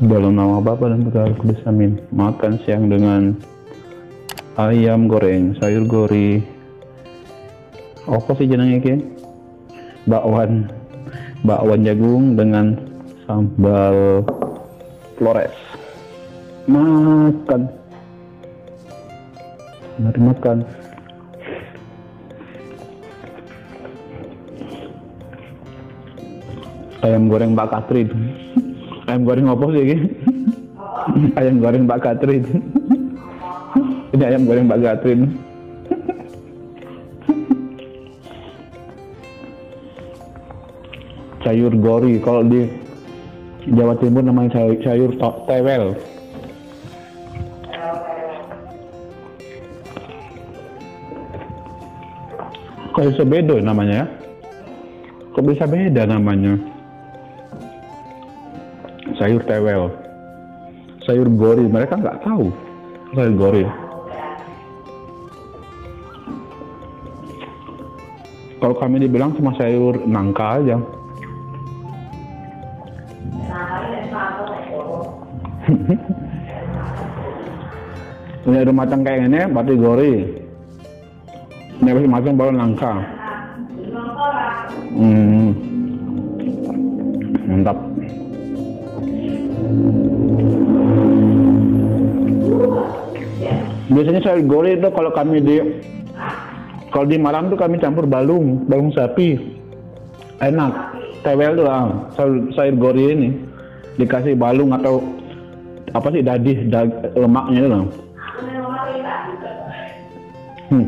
Dalam nama Bapa dan Putra Kudus Amin. Makan siang dengan ayam goreng, sayur gori. Apa sih jenengnya ki? Bakwan, bakwan jagung dengan sambal Flores. Makan. Mari makan. Ayam goreng Mbak Katrin. Ayam goreng apa sih ini? ayam goreng Mbak Katrin. Ini ayam goreng Mbak Katrin. sayur gori kalau di Jawa Timur namanya sayur, sayur tewel. Kok bisa beda namanya ya? Kok bisa beda namanya? Sayur tewel. Sayur gori, mereka nggak tahu sayur gori. Kalau kami dibilang cuma sayur nangka aja. Ini ada macam kayak gini, berarti gori. Ini masih macam baru nangka. Hmm. Mantap. Biasanya sayur goreng itu kalau kami di kalau di malam tuh kami campur balung, balung sapi. Enak, tewel tuh lah sayur, sayur ini dikasih balung atau apa sih dadih dag, lemaknya itu lah. Hmm.